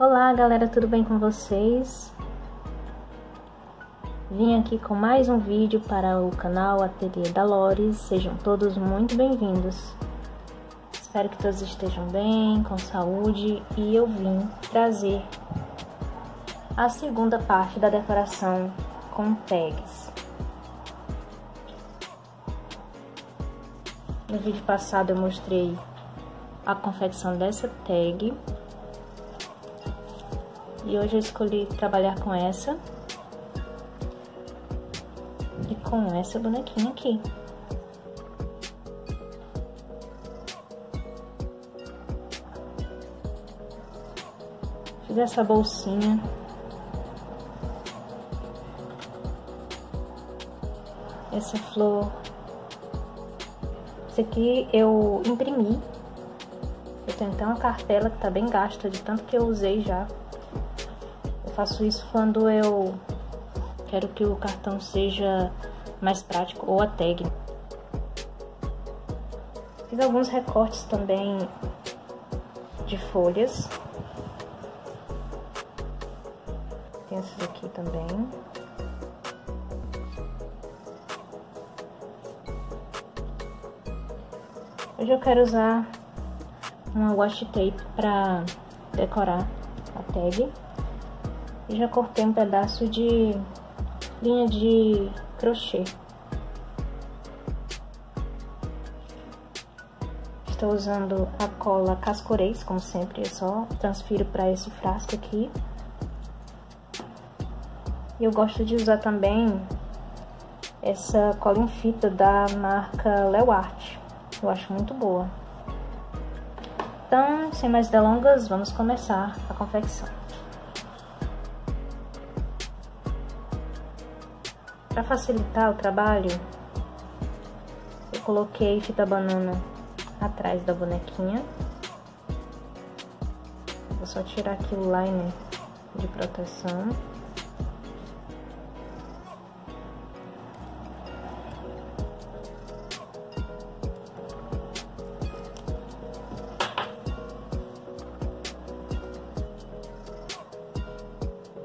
Olá galera, tudo bem com vocês? Vim aqui com mais um vídeo para o canal Ateliê da Lores, sejam todos muito bem-vindos. Espero que todos estejam bem, com saúde e eu vim trazer a segunda parte da decoração com tags. No vídeo passado eu mostrei a confecção dessa tag e hoje eu escolhi trabalhar com essa. E com essa bonequinha aqui. Fiz essa bolsinha. Essa flor. Esse aqui eu imprimi. Eu tenho até uma cartela que tá bem gasta de tanto que eu usei já faço isso quando eu quero que o cartão seja mais prático ou a tag. Fiz alguns recortes também de folhas. Tem essas aqui também. Hoje eu quero usar uma washi tape para decorar a tag. E já cortei um pedaço de linha de crochê. Estou usando a cola Cascorês, como sempre, eu só transfiro para esse frasco aqui. E eu gosto de usar também essa cola em fita da marca Leo Art. Eu acho muito boa. Então, sem mais delongas, vamos começar a confecção. Para facilitar o trabalho, eu coloquei fita banana atrás da bonequinha. Vou só tirar aqui o liner de proteção.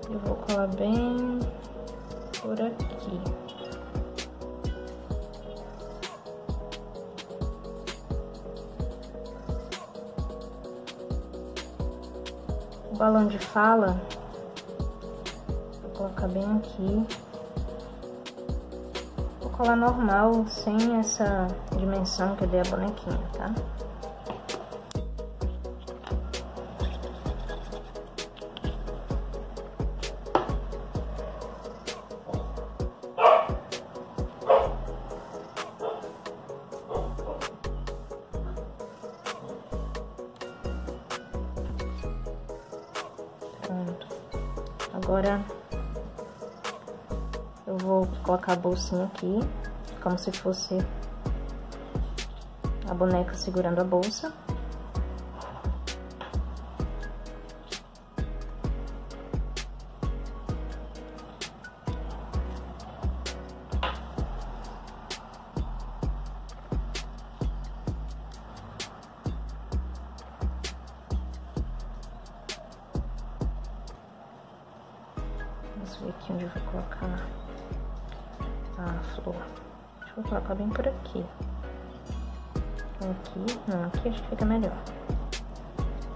Eu vou colar bem por aqui. O balão de fala, vou colocar bem aqui. Vou colar normal, sem essa dimensão que eu dei a bonequinha, tá? Agora eu vou colocar a bolsinha aqui, como se fosse a boneca segurando a bolsa. Onde eu vou colocar a flor. Que vou colocar bem por aqui. Aqui, não, aqui acho que fica melhor.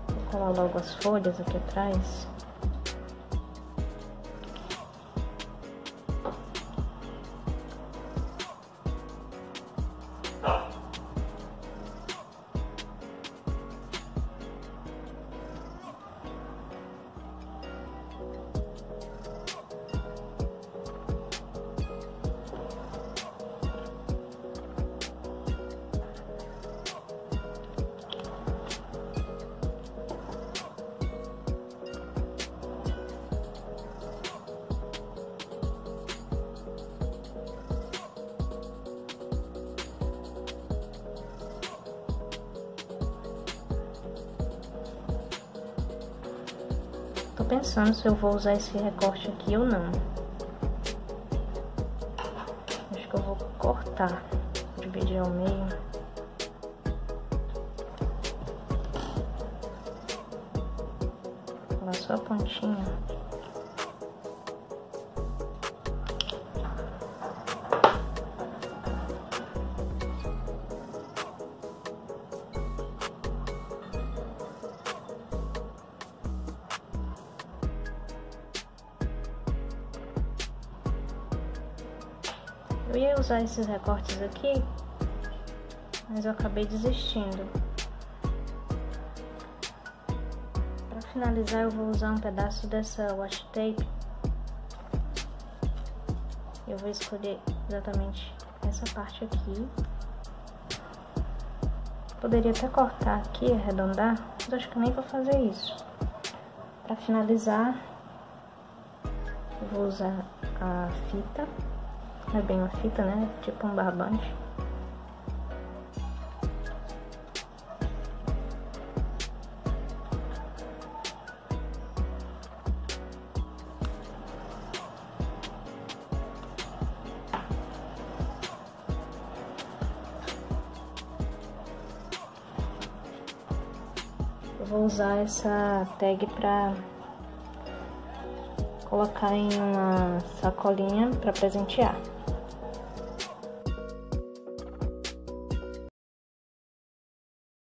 Vou colar logo as folhas aqui atrás. Pensando se eu vou usar esse recorte aqui ou não. Acho que eu vou cortar, dividir ao meio. na sua pontinha. Eu ia usar esses recortes aqui, mas eu acabei desistindo. Para finalizar, eu vou usar um pedaço dessa washi tape. Eu vou escolher exatamente essa parte aqui. Poderia até cortar aqui, arredondar, mas acho que nem vou fazer isso. Para finalizar, eu vou usar a fita é bem uma fita, né? Tipo um barbante. Eu vou usar essa tag para colocar em uma sacolinha para presentear.